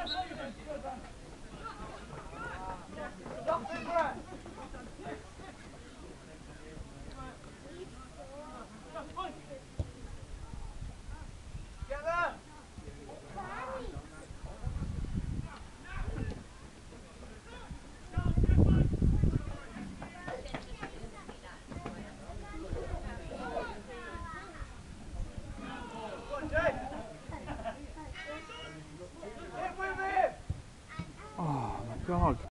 Ten, dog.